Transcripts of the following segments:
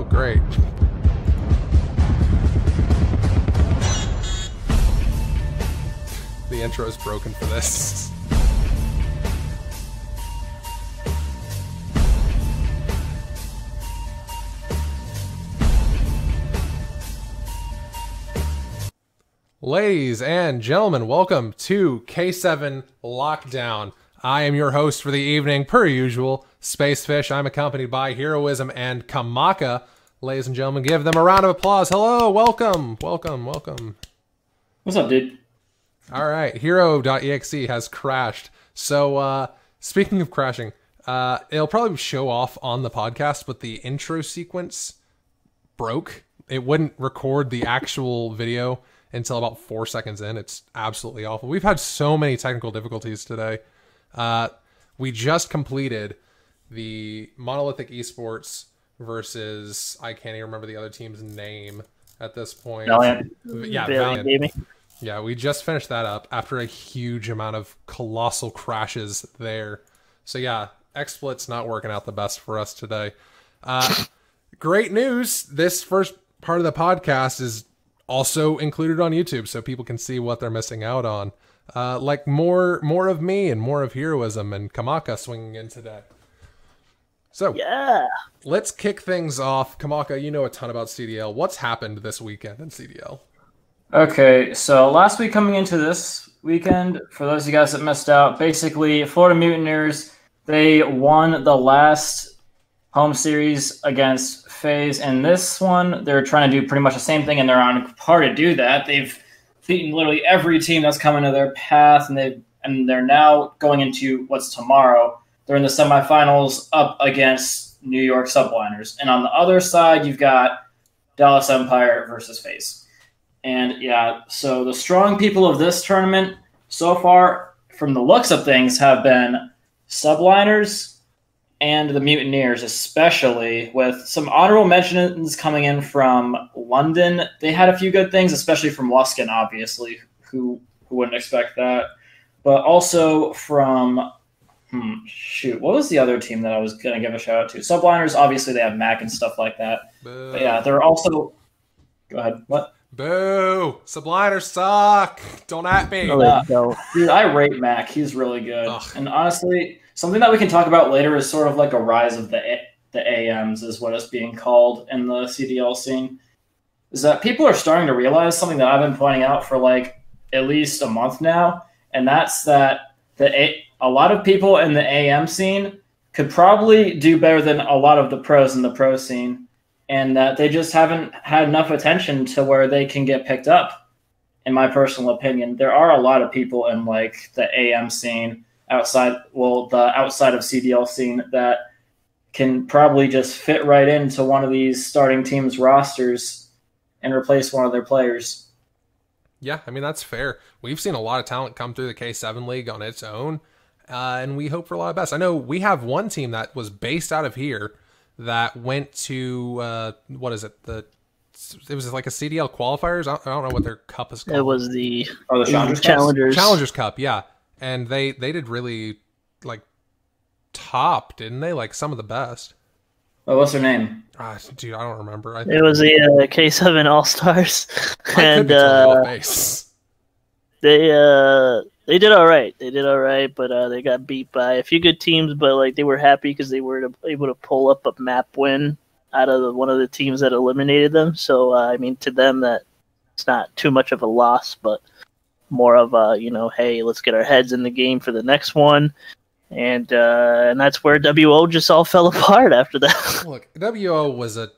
Oh, great. The intro is broken for this. Ladies and gentlemen, welcome to K7 Lockdown. I am your host for the evening, per usual, Spacefish. I'm accompanied by Heroiism and Kamaka. Ladies and gentlemen, give them a round of applause. Hello, welcome, welcome, welcome. What's up, dude? All right, hero.exe has crashed. So, uh, speaking of crashing, uh, it'll probably show off on the podcast, but the intro sequence broke. It wouldn't record the actual video until about four seconds in. It's absolutely awful. We've had so many technical difficulties today. Uh, we just completed the Monolithic Esports versus I can't even remember the other team's name at this point. Valiant. Yeah, Valiant Valiant. Gaming. Yeah, we just finished that up after a huge amount of colossal crashes there. So yeah, XSplit's not working out the best for us today. Uh, great news! This first part of the podcast is also included on YouTube, so people can see what they're missing out on. Uh, like more, more of me and more of Heroiism and Kamaka swinging in today. So Yeah. let's kick things off. Kamaka, you know a ton about CDL. What's happened this weekend in CDL? Okay, so last week coming into this weekend, for those of you guys that missed out, basically Florida Mutineers they won the last home series against FaZe, and this one they're trying to do pretty much the same thing, and they're on par to do that. They've beaten literally every team that's come into their path, and they and they're now going into what's tomorrow. They're in the semifinals up against New York Subliners, and on the other side you've got Dallas Empire versus FaZe. And yeah, so the strong people of this tournament so far, from the looks of things, have been Subliners and the Mutineers, especially with some honorable mentions coming in from London. They had a few good things, especially from Wuskin, obviously, who who wouldn't expect that. But also from hmm, shoot, what was the other team that I was gonna give a shout out to? Subliners, obviously they have Mack and stuff like that. Boo. But yeah, they're also go ahead. What? Boo! Subliners suck. Don't at me. Oh, Yeah. no. Dude, I rate Mack. He's really good. Ugh. And honestly, something that we can talk about later is sort of like a rise of the A- the AMs, is what it's being called in the CDL scene. Is that people are starting to realize something that I've been pointing out for like at least a month now, and that's that the A- a lot of people in the AM scene could probably do better than a lot of the pros in the pro scene, and that they just haven't had enough attention to where they can get picked up in my personal opinion, there are a lot of people in like the AM scene outside, well, the outside of CDL scene that can probably just fit right into one of these starting teams rosters and replace one of their players. Yeah, I mean that's fair. We've seen a lot of talent come through the K7 league on its own, uh, and we hope for a lot of best. I know we have one team that was based out of here that went to uh, what is it? The it was like a CDL qualifiers. I don't, I don't know what their cup is called. It was the Oh, the Challenger Challengers. Challengers Cup, yeah. And they they did really like top, didn't they? Like some of the best. Oh, what's her name? Ah, dude, I don't remember. I, It was the uh, K7 All Stars, and uh, base. they uh, they did all right. They did all right, but uh, they got beat by a few good teams. But like they were happy because they were able to pull up a map win out of the, one of the teams that eliminated them. So uh, I mean, to them, that it's not too much of a loss, but more of a you know, hey, let's get our heads in the game for the next one. And uh, and that's where WO just all fell apart after that. Look, WO was a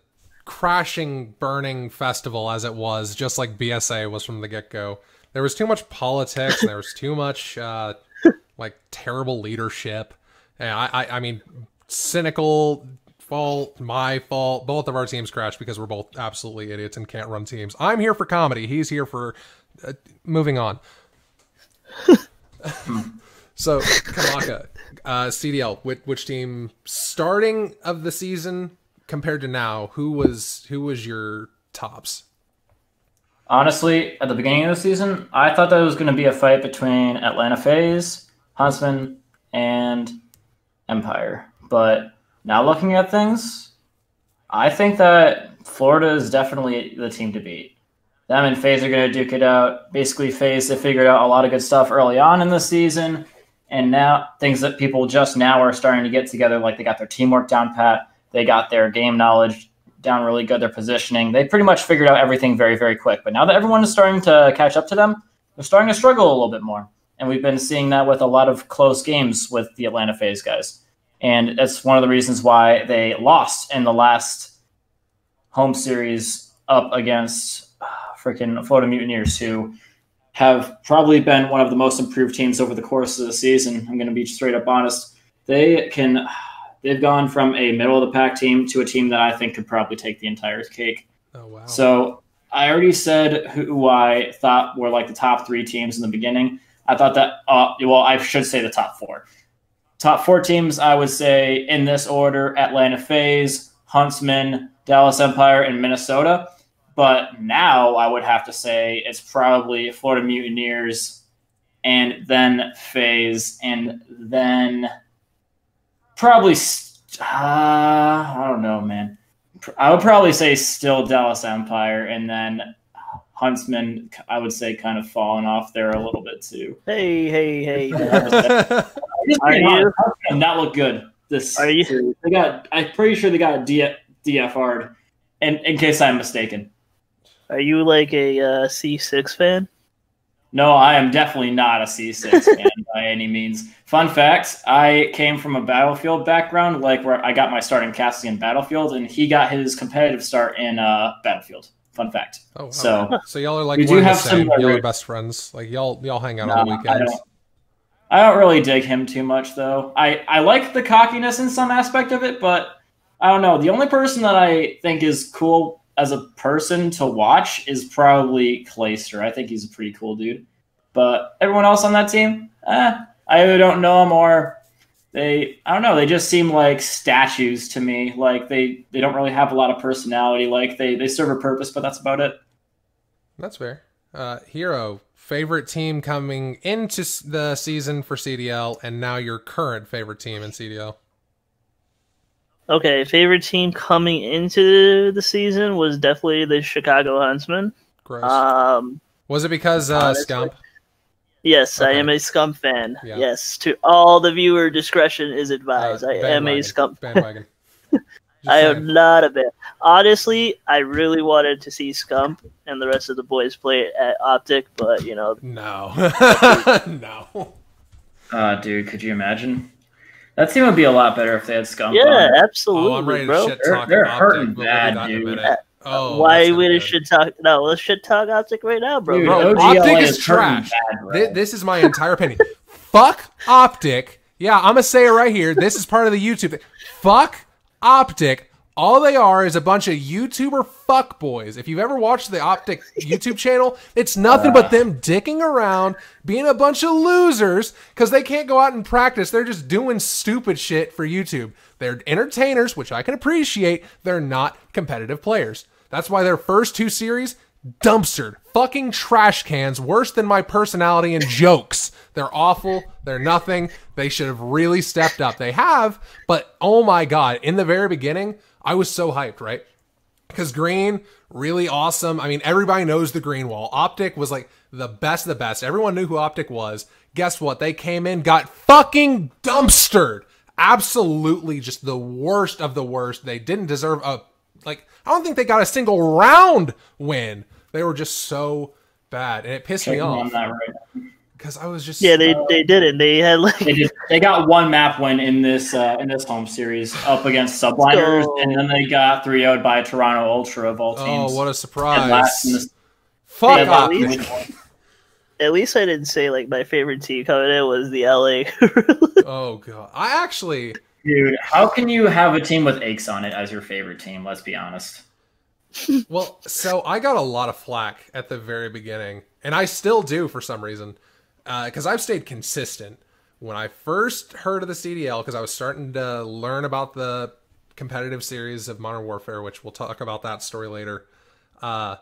crashing, burning festival as it was, just like BSA was from the get go. There was too much politics. there was too much uh, like terrible leadership. And I, I, I mean, cynical fault, my fault. Both of our teams crashed because we're both absolutely idiots and can't run teams. I'm here for comedy. He's here for uh, moving on. so Kamaka, uh, CDL, which, which team starting of the season compared to now? Who was who was your tops? Honestly, at the beginning of the season, I thought that it was going to be a fight between Atlanta FaZe, Huntsmen, and Empire. But now looking at things, I think that Florida is definitely the team to beat. Them and FaZe are going to duke it out. Basically, FaZe they figured out a lot of good stuff early on in the season, and now things that people just now are starting to get together. Like they got their teamwork down pat, they got their game knowledge down really good, their positioning. They pretty much figured out everything very very quick. But now that everyone is starting to catch up to them, they're starting to struggle a little bit more, and we've been seeing that with a lot of close games with the Atlanta FaZe guys. And that's one of the reasons why they lost in the last home series up against uh, freaking Florida Mutineers, who have probably been one of the most improved teams over the course of the season. I'm going to be straight up honest. They can, they've gone from a middle of the pack team to a team that I think could probably take the entire cake. Oh wow. So I already said who I thought were like the top three teams in the beginning. I thought that, uh, well, I should say the top four. Top four teams, I would say in this order Atlanta FaZe, Huntsmen, Dallas Empire, and Minnesota. But now I would have to say it's probably Florida Mutineers and then FaZe and then probably, uh, I don't know, man. I would probably say still Dallas Empire and then Huntsmen, I would say, kind of falling off there a little bit too. Hey, hey, hey. Are you? Not look good. This Are you? series. They got. I'm pretty sure they got D- DFR'd. In in case I'm mistaken. Are you like a uh, C6 fan? No, I am definitely not a C6 fan by any means. Fun fact: I came from a Battlefield background, like where I got my start in casting in Battlefield, and he got his competitive start in uh, Battlefield. Fun fact. Oh, wow. So so y'all are like We do one and the have some, Y'all are best friends. Like y'all y'all hang out No, on the I weekends. don't. I don't really dig him too much, though. I, I like the cockiness in some aspect of it, but I don't know. The only person that I think is cool as a person to watch is probably Clayster. I think he's a pretty cool dude. But everyone else on that team, eh, I either don't know them or they I don't know, they just seem like statues to me. Like they, they don't really have a lot of personality. Like they, they serve a purpose, but that's about it. That's fair. Uh, Hero, favorite team coming into the season for CDL, and now your current favorite team in CDL. Okay, favorite team coming into the season was definitely the Chicago Huntsmen. Gross. Um, Was it because uh, honestly. Scump? yes, I am a Scump fan. Yeah. Yes, to all the viewer discretion is Uh, advised. I am a Scump Scum. Bandwagon. I saying. am not a bit. Honestly, I really wanted to see Scump and the rest of the boys play at Optic, but you know, No. no. Uh, dude, could you imagine? That team would be a lot better if they had Scump. yeah, Oh, absolutely, I'm ready to bro. shit They're- they're hurting but bad, do that in a dude. minute. Uh, oh, Why that's gonna we be to good. shit talk? No, let's shit talk Optic right now, bro. Dude, Bro, Optic is is trash. bad, bro. Thi- This, is my entire opinion. Fuck Optic. Yeah, I'm gonna say it right here. This is part of the YouTube thing. Fuck Optic. All they are is a bunch of YouTuber fuckboys. If you've ever watched the Optic YouTube channel, it's nothing but uh. them dicking around, being a bunch of losers because they can't go out and practice. They're just doing stupid shit for YouTube. They're entertainers, which I can appreciate. They're not competitive players. That's why their first two series dumpstered, fucking trash cans, worse than my personality and jokes. They're awful. They're nothing. They should have really stepped up. They have, but oh my god, in the very beginning, I was so hyped, right? Because Green, really awesome. I mean, everybody knows the Green Wall. Optic was like the best of the best. Everyone knew who Optic was. Guess what? They came in, got fucking dumpstered. Absolutely just the worst of the worst. They didn't deserve a, like, I don't think they got a single round win. They were just so bad. And it pissed me Checking on off right because I was just. Yeah, they they did it They had like They did. They got one map win in this uh, in this home series up against Subliners, So- and then they got 3 0 by Toronto Ultra of all teams. Oh, what a surprise. last in this- Fuck they got at least- at least I didn't say like my favorite team coming in was the LA. Oh, God. I actually. Dude, how can you have a team with Aches on it as your favorite team? Let's be honest. Well, so I got a lot of flack at the very beginning, and I still do for some reason, because I've stayed consistent. When I first heard of the CDL, because I was starting to learn about the competitive series of Modern Warfare, which we'll talk about that story later. Uh,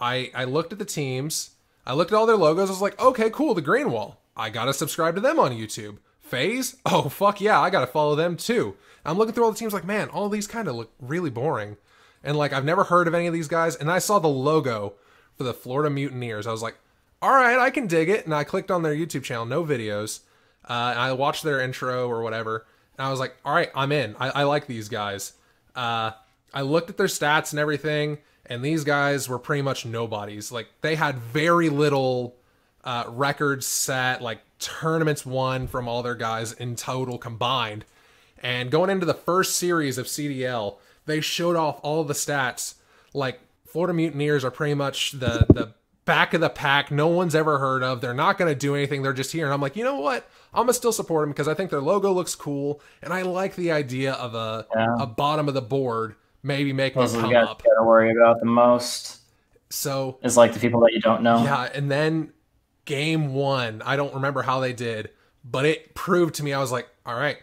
I I looked at the teams, I looked at all their logos. I was like, okay, cool, the Green Wall. I gotta subscribe to them on YouTube. FaZe? Oh fuck yeah, I gotta follow them too. I'm looking through all the teams like, man, all these kind of look really boring. And like I've never heard of any of these guys. And I saw the logo for the Florida Mutineers. I was like, all right, I can dig it. And I clicked on their YouTube channel, no videos. Uh, and I watched their intro or whatever. And I was like, all right, I'm in. I, I like these guys. Uh, I looked at their stats and everything, and these guys were pretty much nobodies. Like they had very little uh, records set, like tournaments won from all their guys in total combined. And going into the first series of CDL, they showed off all the stats. Like Florida Mutineers are pretty much the the back of the pack. No one's ever heard of. They're not going to do anything. They're just here. And I'm like, you know what? I'm gonna still support them because I think their logo looks cool, and I like the idea of a Yeah. a bottom of the board maybe making Those it are the come guys up. you gotta worry about the most. So it's like the people that you don't know. yeah, and then game one, I don't remember how they did, but it proved to me I was like, all right,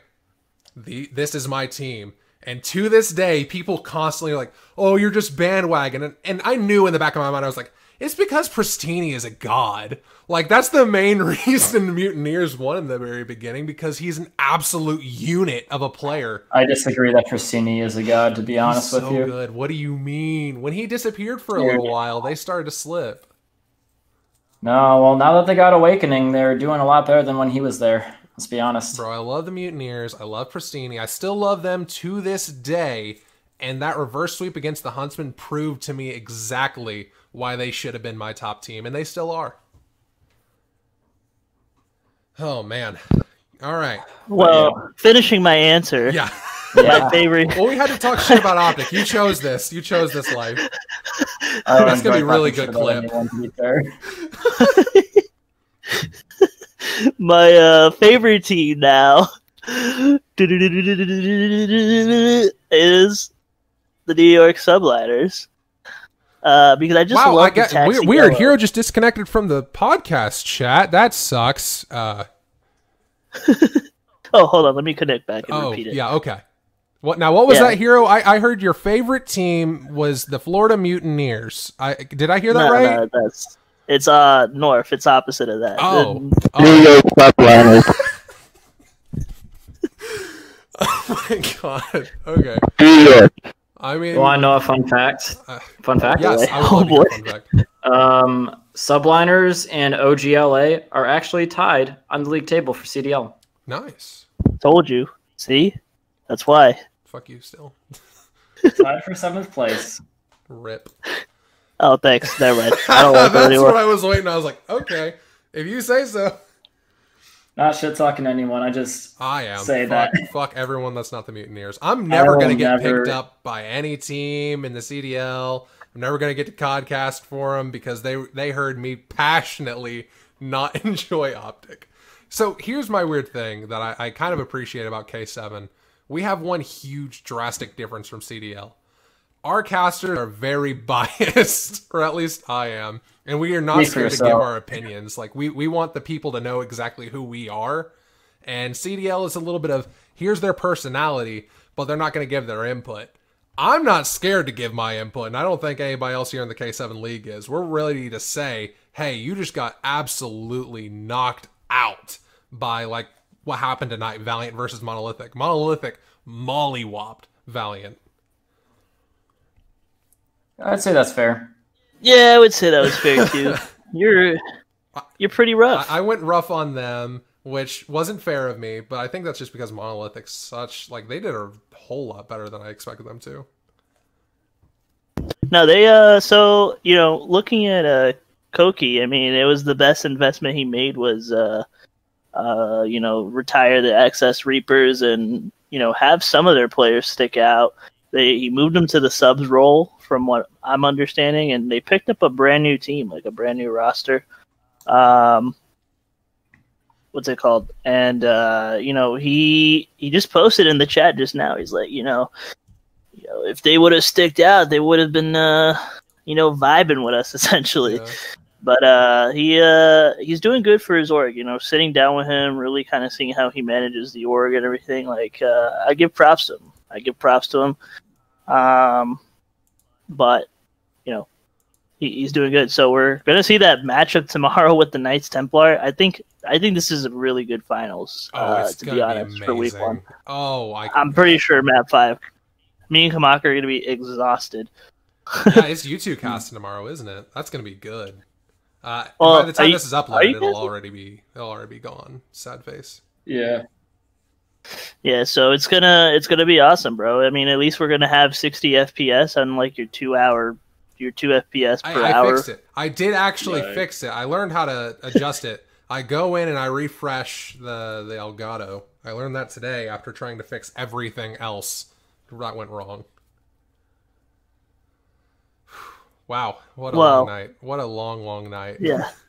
the this is my team. And to this day, people constantly are like, "Oh, you're just bandwagon," and, and I knew in the back of my mind, I was like, "It's because Prestinni is a god. Like that's the main reason the Mutineers won in the very beginning because he's an absolute unit of a player. I disagree that Prestinni is a god. To be honest He's with so you, good. What do you mean? When he disappeared for a Dude. little while, they started to slip. no. Well, now that they got Owakening, they're doing a lot better than when he was there. Let's be honest. Bro, I love the Mutineers. I love Prestinni. I still love them to this day. And that reverse sweep against the Huntsmen proved to me exactly why they should have been my top team, and they still are. Oh man. All right. Well, finishing my answer, Yeah. Yeah. my favorite. Well, we had to talk shit about Optic. You chose this. You chose this life. I don't That's gonna be a really good clip. anyone, to be fair. my uh, favorite team now is the New York Subliners. Uh, because I just wow, love I the get taxi weird, weird. yellow. Hero just disconnected from the podcast chat. That sucks. Uh Oh, hold on, let me connect back and Oh, repeat it. yeah, okay. What now? What was Yeah. that hero? I, I heard your favorite team was the Florida Mutineers. I did I hear that no, right? no, that's it's uh north. It's opposite of that. Oh. New Oh York Subliners. my god. Okay. New York. I mean, You want to know a fun fact? Uh, Fun fact. yes, I Oh, love to hear boy. fun fact. Um, Subliners and OGLA are actually tied on the league table for CDL. Nice. told you. See, that's why. Fuck you, still. tied for seventh place. Rip. Oh, thanks. Never mind. I don't like That's anymore. what I was waiting. I was like, okay, if you say so. Not shit talking to anyone. I just I am. Say fuck, that. fuck everyone that's not the Mutineers. I'm never gonna get never- picked up by any team in the CDL. I'm never gonna get to Codcast for them because they they heard me passionately not enjoy Optic. So here's my weird thing that I, I kind of appreciate about K7. We have one huge drastic difference from CDL. Our casters are very biased, or at least I am, and we are not Speak scared to give our opinions. Like we we want the people to know exactly who we are. And CDL is a little bit of here's their personality, but they're not going to give their input. I'm not scared to give my input, and I don't think anybody else here in the K7 League is. We're ready to say, hey, you just got absolutely knocked out by like what happened tonight, Valiant versus Monolithic. Monolithic mollywopped Valiant. I'd say that's fair. Yeah, I would say that was fair too. You're you're pretty rough. I, I went rough on them, which wasn't fair of me, but I think that's just because Monolithic's such like they did a whole lot better than I expected them to. No, they uh so you know, looking at uh Koki, I mean it was the best investment he made was uh uh, you know, retire the excess reapers and, you know, have some of their players stick out. They he moved them to the subs role from what I'm understanding and they picked up a brand new team, like a brand new roster. Um what's it called? And uh, you know, he he just posted in the chat just now. He's like, you know, you know, if they would have sticked out, they would have been, uh, you know, vibing with us essentially. Yeah. But uh, he uh, he's doing good for his org. You know, sitting down with him, really kind of seeing how he manages the org and everything. Like, uh, I give props to him. I give props to him. Um, but you know, he, he's doing good. So we're gonna see that matchup tomorrow with the Knights Templar. I think I think this is a really good finals. Oh, uh, to be be, honest, amazing. for week one. Oh, I, I'm pretty sure map five. Me and Kamaka are gonna be exhausted. yeah, it's YouTube casting tomorrow, isn't it? That's gonna be good. Uh, Well, by the time are you- this is uploaded, it'll guys- already be it'll already be gone. Sad face. Yeah. Yeah, so it's gonna it's gonna be awesome, bro. I mean, at least we're gonna have 60 FPS on like your two hour your two FPS per I, I hour. fixed it. I did actually Right. fix it. I learned how to adjust it. I go in and I refresh the the Elgato. I learned that today after trying to fix everything else that went wrong. Wow, what a Well- long night! What a long, long night. Yeah.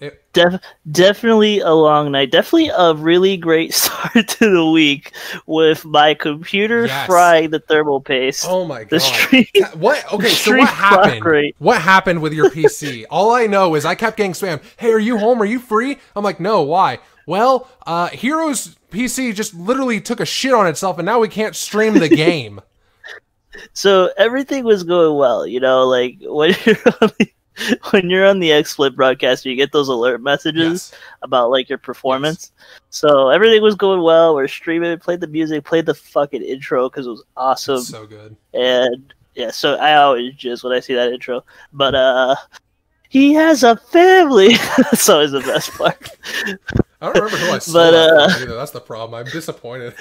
It, Def- definitely a long night. Definitely a really great start to the week with my computer Yes. frying the thermal paste. oh my the god! stream, What? Okay, so what happened? What happened with your PC? All I know is I kept getting spammed. Hey, are you home? Are you free? I'm like, no. Why? Well, uh, Heroes PC just literally took a shit on itself, and now we can't stream the game. so everything was going well. You know, like when you're on the, when you're on the XSplit broadcast, you get those alert messages yes. about like your performance. So everything was going well. We're streaming, played the music, played the fucking intro because it was awesome. So good. and yeah, so I always just when I see that intro. But uh he has a family. That's always the best part. I don't remember who I stole But, uh, either. That's the problem. I'm disappointed.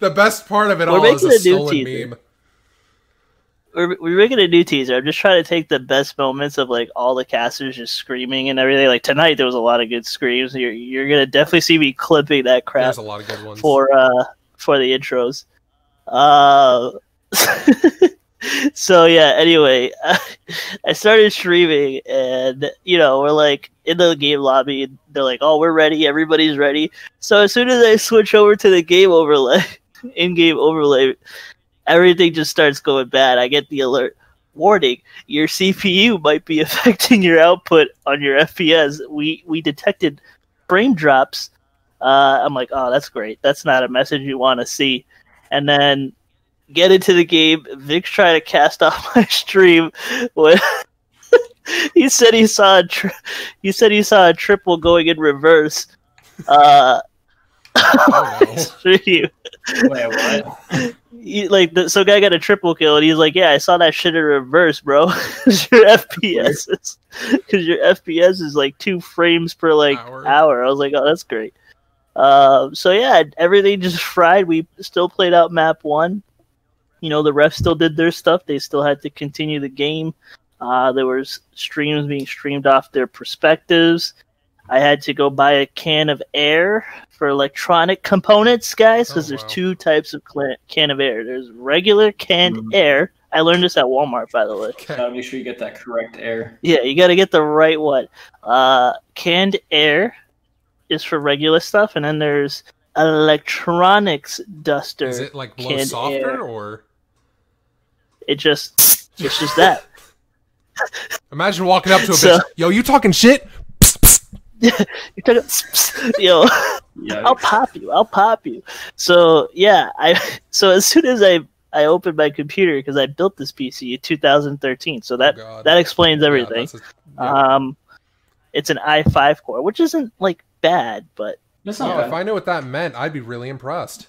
the best part of it all is a a stolen meme. We're, we're making a new teaser. I'm just trying to take the best moments of like all the casters just screaming and everything. Like tonight, there was a lot of good screams. You're you're gonna definitely see me clipping that crap There's a lot of good ones. for uh for the intros. Uh, so yeah. Anyway, I started streaming, and you know we're like in the game lobby. And they're like, "Oh, we're ready. Everybody's ready." So as soon as I switch over to the game overlay, in-game overlay, everything just starts going bad. I get the alert. Warning: Your CPU might be affecting your output on your FPS. We we detected frame drops uh, I'm like, oh, that's great. That's not a message you want to see. And then get into the game. Vic's trying to cast off my stream. When he said he saw a tri- he said he saw a triple going in reverse. Uh, Oh, no. Wait, what? he, like the, so guy got a triple kill and he's like yeah i saw that shit in reverse bro. Your fps is because your fps is like two frames per like Hour. hour, i was like oh that's great. Um so yeah everything just fried. We still played out map one. You know the refs still did their stuff. They still had to continue the game. Uh there was streams being streamed off their perspectives I had to go buy a can of air for electronic components, guys, because Oh, there's wow. two types of cla- can of air. There's regular canned Mm. air. I learned this at Walmart, by the way. Okay. Gotta make sure you get that correct air. Yeah, you got to get the right one. Uh, canned air is for regular stuff, and then there's electronics duster. Is it like blow canned softer air. or? It just, it's just that. Imagine walking up to a So- bitch. Yo, you talking shit? You took it, yo. Yeah. I'll pop you. I'll pop you. So yeah, I so as soon as I I opened my computer because I built this PC in 2013, so that Oh, that explains Yeah, everything. that's a- yeah. Um, it's an i5 core, which isn't like bad, but That's Oh, not if. I knew what that meant, I'd be really impressed.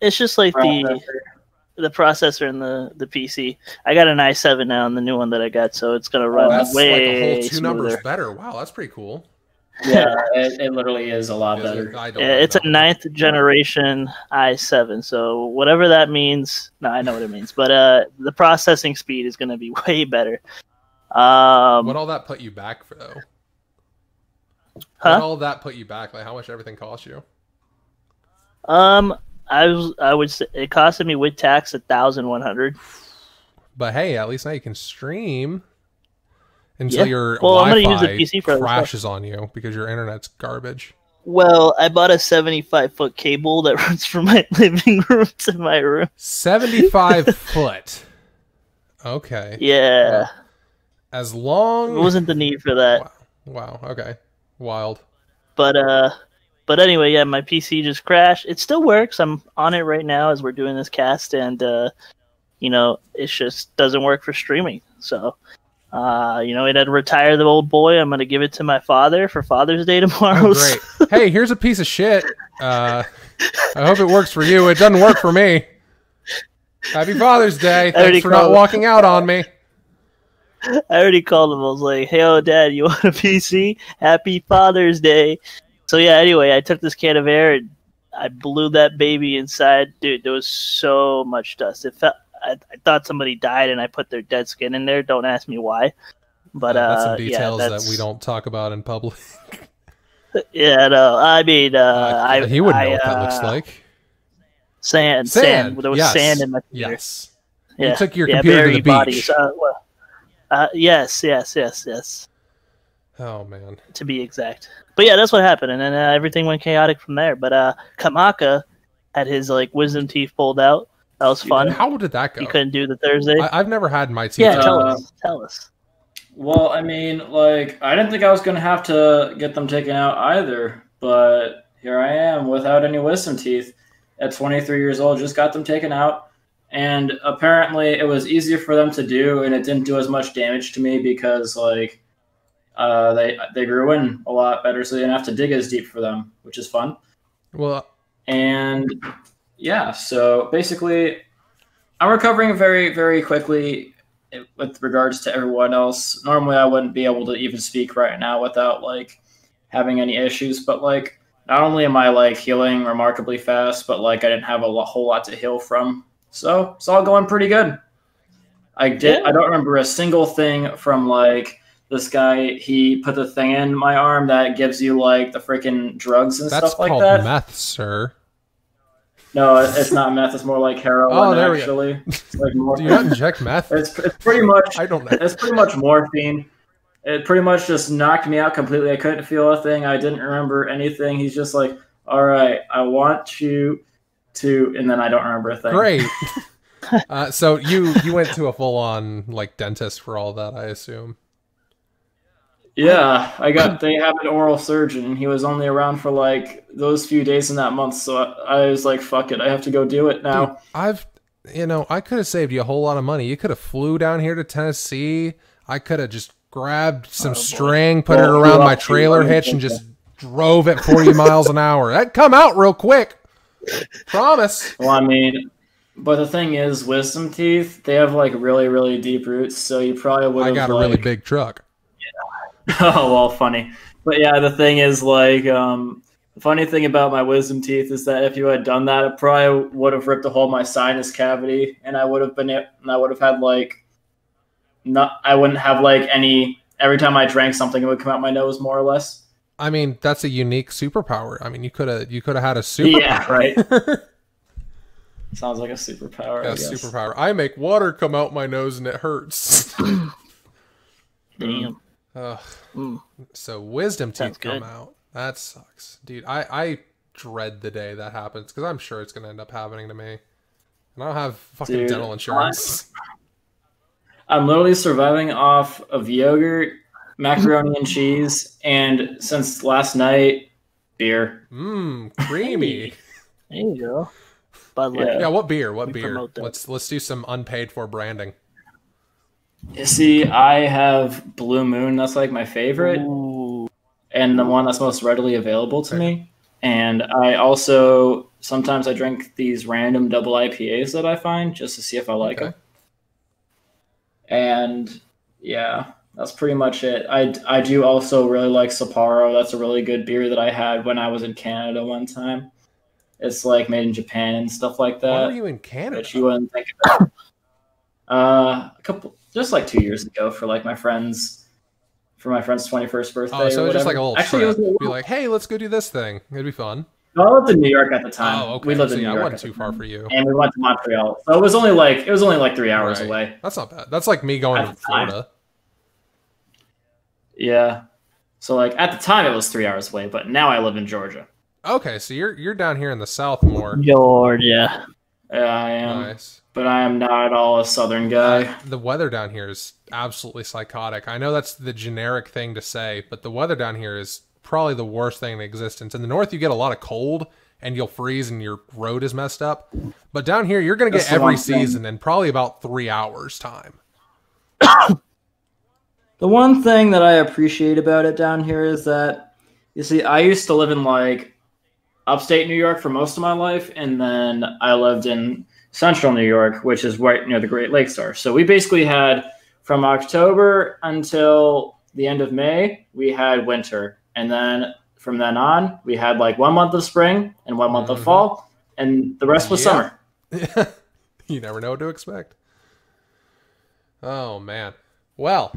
it's just like the Processor. The processor in the the PC. I got an i7 now, and the new one that I got, so it's gonna run That's way like a whole two smoother. numbers better. Wow, that's pretty cool. Yeah, it, it literally is a lot Because better. I Yeah, it's a ninth generation i7, so whatever that means. No, I know what it means, but uh, the processing speed is going to be way better. Um, What all that put you back for though? What all that put you back? Like how much everything cost you? Um, I was, I would say it costed me with tax a thousand one hundred. But hey, at least now you can stream until Yeah. your Well, I'm gonna Wi-Fi use the PC for crashes on you because your internet's garbage. Well, I bought a seventy-five foot cable that runs from my living room to my room. Seventy-five foot. Okay. Yeah, As long. it wasn't the need for that. Wow. wow. Okay. Wild. But uh, but anyway, yeah, my PC just crashed. It still works. I'm on it right now as we're doing this cast, and uh, you know, it just doesn't work for streaming. So, Uh, you know, it had to retire the old boy. I'm going to give it to my father for Father's Day tomorrow. Oh, great. hey, here's a piece of shit. Uh, I hope it works for you. It doesn't work for me. Happy Father's Day. Thanks for not walking out on me. I already called him. I was like, "Hey, oh, Dad, you want a PC? Happy Father's Day." So yeah. Anyway, I took this can of air and I blew that baby inside. Dude, there was so much dust. It felt. I, I thought somebody died, and I put their dead skin in there. Don't ask me why. But uh, that's some yeah, details that's, that we don't talk about in public. Yeah, no. I mean, uh, I he wouldn't I, know what that looks uh, like. Sand, Sand. sand. There was yes. sand in my computer. Yes. Yeah. You took your yeah, computer to the beach. bodies. Uh, well, uh, yes, yes, yes, yes. Oh man. to be exact. But yeah, that's what happened, and then uh, everything went chaotic from there. But uh, Kamaka had his like wisdom teeth pulled out. That was fun. How did that go? He couldn't do the Thursday. I, I've never had my teeth. yeah, tell us. Tell us. Well, I mean, like, I didn't think I was going to have to get them taken out either, but here I am without any wisdom teeth at 23 years old, just got them taken out. And apparently, it was easier for them to do, and it didn't do as much damage to me because, like, uh, they they grew in a lot better, so they didn't have to dig as deep for them, which is fun. Well, And yeah, so basically, I'm recovering very, very quickly with regards to everyone else. Normally, I wouldn't be able to even speak right now without like having any issues. But like, not only am I like healing remarkably fast, but like I didn't have a whole lot to heal from. So it's all going pretty good. I did. Yeah. I don't remember a single thing from like this guy. He put the thing in my arm that gives you like the freaking drugs and that's stuff like called that. meth, sir. No, it's not meth. It's more like heroin. Oh, there we go. actually, it's like more. Do you not inject meth? It's, it's pretty much I don't know. it's pretty much morphine. It pretty much just knocked me out completely. I couldn't feel a thing. I didn't remember anything. He's just like, "All right, I want you to," and then I don't remember a thing. Great. uh, so you you went to a full on like dentist for all that, I assume. Yeah, I got. They have an oral surgeon, and he was only around for like those few days in that month. So I, I was like, "Fuck it, I have to go do it now." Dude, I've you know, I could have saved you a whole lot of money. You could have flew down here to Tennessee. I could have just grabbed some oh, string, put it around my trailer hitch, and just drove at 40 miles an hour. That'd come out real quick. Promise. Well, I mean, but the thing is, wisdom teeth they have like really, really deep roots. So you probably would. I have, got a like, really big truck. Oh well, funny. But yeah, the thing is, like, um, the funny thing about my wisdom teeth is that if you had done that, it probably would have ripped a hole in my sinus cavity, and I would have been, it and I would have had like, not, I wouldn't have like any. Every time I drank something, it would come out my nose, more or less. I mean, that's a unique superpower. I mean, you could have you could have had a super Yeah, right. Sounds like a superpower. I Yeah, guess. superpower. I make water come out my nose and it hurts. Damn. Ugh. Mm. So wisdom Sounds teeth come good. out. That sucks, dude. I I dread the day that happens because I'm sure it's gonna end up happening to me. And I don't have fucking Dude, dental insurance. I'm literally surviving off of yogurt, macaroni and cheese, and since last night, beer. Mmm, creamy. There you go. Bud Light. yeah, what beer? What We beer? Let's let's do some unpaid for branding. You see, I have Blue Moon. That's like my favorite, Ooh. and the one that's most readily available to me. And I also sometimes I drink these random double IPAs that I find just to see if I like Okay. them. And yeah, that's pretty much it. I, I do also really like Sapporo. That's a really good beer that I had when I was in Canada one time. It's like made in Japan and stuff like that were you in Canada? which you wouldn't think about. Uh, a couple, just like two years ago, for like my friends, for my friend's twenty first birthday. oh, so or it's just like a little Actually, trip. it was a Be like, hey, let's go do this thing. It'd be fun. no, I lived in New York at the time. Oh, okay. We lived so in yeah, New I York, wasn't too far for you. and we went to Montreal. So it was only like it was only like three hours Right. away. That's not bad. That's like me going At to the time. Florida. Yeah. So like at the time it was three hours away, but now I live in Georgia. Okay, so you're you're down here in the south more. Georgia. Yeah, I am, Nice. But I am not at all a southern guy. The weather down here is absolutely psychotic. I know that's the generic thing to say, but the weather down here is probably the worst thing in existence. In the north, you get a lot of cold and you'll freeze and your road is messed up. But down here, you're going to get every one thing. season in probably about three hours time. The one thing that I appreciate about it down here is that you see, I used to live in like upstate New York for most of my life, and then I lived in central New York, which is right near the Great Lakes are. So we basically had from October until the end of May, we had winter. And then from then on, we had like one month of spring and one month Mhm. of fall, and the rest was Yeah. summer. you never know what to expect. Oh man. Well,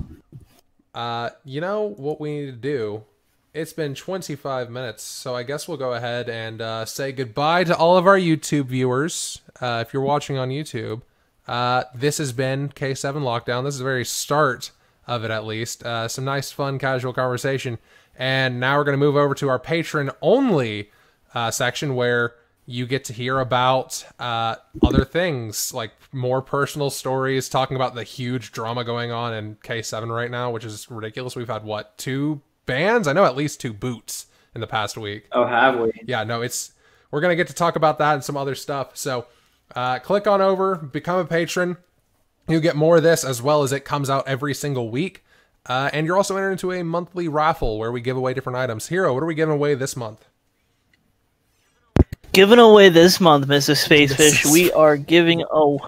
uh, you know what we need to do? It's been 25 minutes, so I guess we'll go ahead and uh, say goodbye to all of our YouTube viewers. Uh, if you're watching on YouTube, uh, this has been K7 Lockdown. This is the very start of it, at least. Uh, some nice, fun, casual conversation. And now we're going to move over to our patron only uh, section where you get to hear about uh, other things like more personal stories, talking about the huge drama going on in K7 right now, which is ridiculous. We've had what two bans? I know at least two boots in the past week. Oh, have we? Yeah, no, it's we're gonna get to talk about that and some other stuff. So uh, click on over, become a patron. You get more of this as well as it comes out every single week. Uh, and you're also entered into a monthly raffle where we give away different items. Hero, what are we giving away this month? Giving away this month, Mr. Spacefish, Mrs. we are giving oh,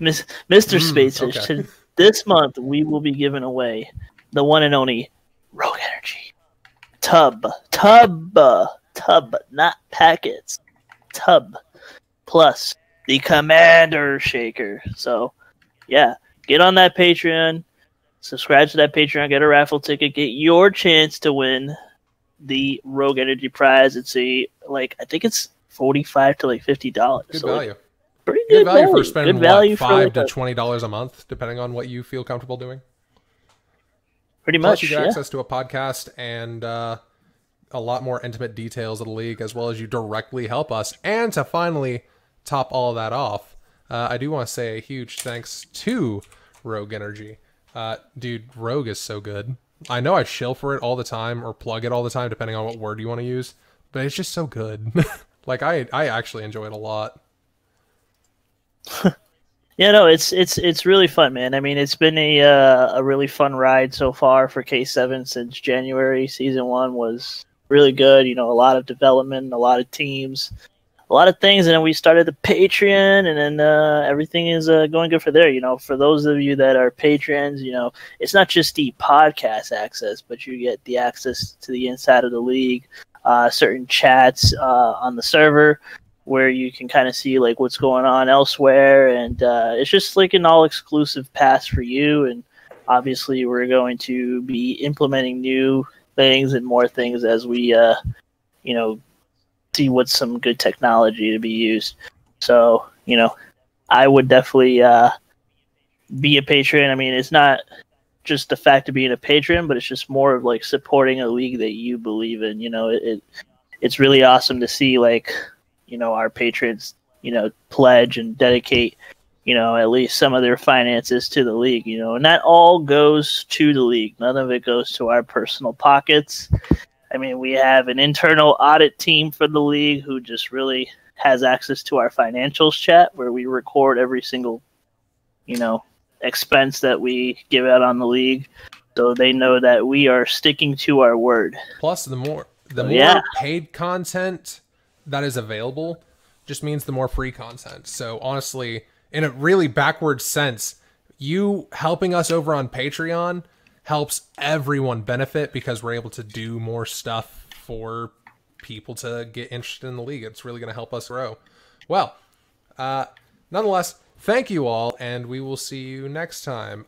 Miss Mr. Mm, Spacefish. okay. This month we will be giving away the one and only Rogue Energy tub, tub, tub, not packets, tub, plus the Commander Shaker. So, yeah, get on that Patreon, subscribe to that Patreon, get a raffle ticket, get your chance to win the Rogue Energy prize. It's a like I think it's forty five to like fifty dollars. Good so like, value. pretty Good good, value for spending good value for five like to twenty dollars a month, depending on what you feel comfortable doing. Pretty Plus, much. you get Yeah. access to a podcast and uh, a lot more intimate details of the league, as well as you directly help us. And to finally top all of that off, uh, I do want to say a huge thanks to Rogue Energy. Uh, dude, Rogue is so good. I know I shill for it all the time or plug it all the time, depending on what word you want to use, but it's just so good. like I, I actually enjoy it a lot. Yeah, no, it's it's it's really fun, man. I mean, it's been a uh, a really fun ride so far for K seven since January. Season one was really good. You know, a lot of development, a lot of teams, a lot of things, and then we started the Patreon, and then uh, everything is uh, going good for there. You know, for those of you that are patrons, you know, it's not just the podcast access, but you get the access to the inside of the league, uh, certain chats uh, on the server where you can kind of see like what's going on elsewhere and uh, it's just like an all exclusive pass for you and obviously we're going to be implementing new things and more things as we uh, you know see what's some good technology to be used. So you know i would definitely uh, be a patron i mean it's not just the fact of being a patron but it's just more of like supporting a league that you believe in you know it, it it's really awesome to see like you know our patrons you know pledge and dedicate you know at least some of their finances to the league you know and that all goes to the league. None of it goes to our personal pockets. I mean we have an internal audit team for the league who just really has access to our financials chat where we record every single you know expense that we give out on the league. So they know that we are sticking to our word. Plus, the more the more yeah. paid content that is available, just means the more free content. So honestly, in a really backward sense, you helping us over on Patreon helps everyone benefit because we're able to do more stuff for people to get interested in the league. It's really going to help us grow. Well, uh, nonetheless, thank you all, and we will see you next time.